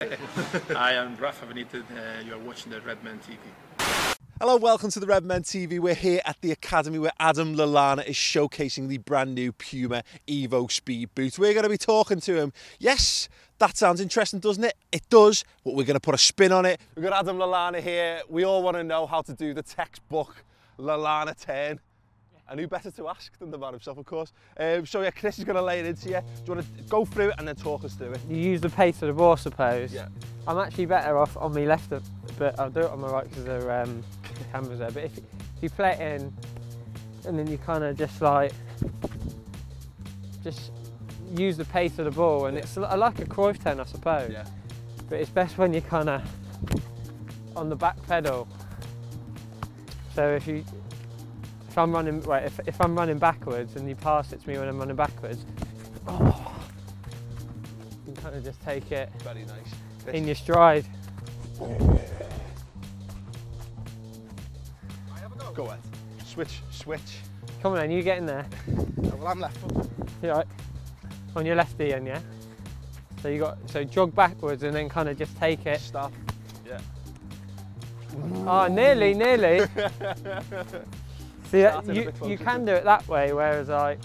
I am Rafa Benitez. Uh, you are watching the Redmen TV. Hello, welcome to the Redmen TV. We're here at the Academy where Adam Lallana is showcasing the brand new Puma evoSPEED boot. We're going to be talking to him. Yes, that sounds interesting, doesn't it? It does, but we're going to put a spin on it. We've got Adam Lallana here. We all want to know how to do the textbook Lallana turn. And who better to ask than the man himself, of course. Um, so yeah, Chris is going to lay it into you. Do you want to go through it and then talk us through it? You use the pace of the ball, I suppose. Yeah. I'm actually better off on my left, but I'll do it on my right because the, um, the camera's there. But if, if you play it in, and then you kind of just like, just use the pace of the ball, and it's I like a Cruyff turn, I suppose. Yeah. But it's best when you're kind of on the back pedal. So if you, if I'm running, wait, if, if I'm running backwards and you pass it to me when I'm running backwards, oh, you can kind of just take it Very nice. In your stride. Go ahead. Switch, switch. Come on then, you get in there. Well, I'm left foot. You right? On your left Ian, yeah? So you got, so jog backwards and then kind of just take it. Stop. Yeah. Oh, nearly, nearly. See, that- you, you can do it that way, whereas like,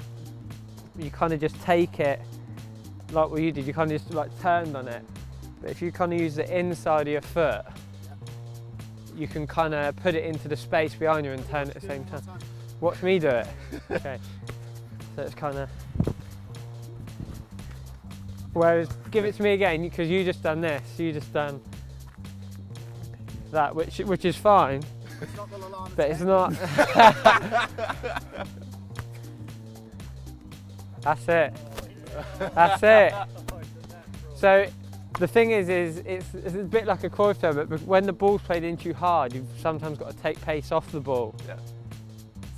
you kind of just take it, like what you did, you kind of just like turned on it. But if you kind of use the inside of your foot, you can kind of put it into the space behind you and turn at the same time. Watch me do it. Okay. So it's kind of. Whereas, give it to me again, because you just done this, you just done that, which which is fine. But it's not. That's it. That's it. So the thing is, is it's, it's a bit like a Cruyff turn, but when the ball's played in too hard, you've sometimes got to take pace off the ball. Yeah.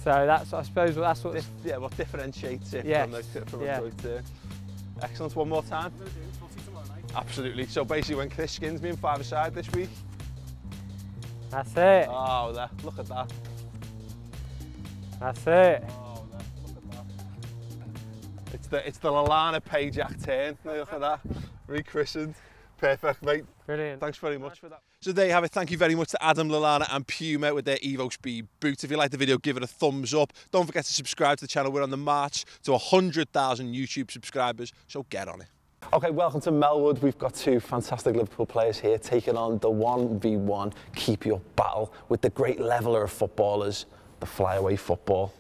So that's, I suppose, that's what. This, yeah, what differentiates it Yes, from, the, from yeah. a good turn. Excellent. One more time. Absolutely. So basically, when Chris skins me in five aside this week. That's it. Oh, there. Look at that. That's it. Oh, there. Look at that. It's the it's the Lallana Pajak turn. Look at that. Rechristened. Perfect, mate. Brilliant. Thanks very much for that. So there you have it. Thank you very much to Adam Lallana and Puma with their evoSPEED boots. If you like the video, give it a thumbs up. Don't forget to subscribe to the channel. We're on the march to 100,000 YouTube subscribers, so get on it. Okay, welcome to Melwood. We've got two fantastic Liverpool players here taking on the 1v1 keep your battle with the great leveller of footballers, the flyaway football.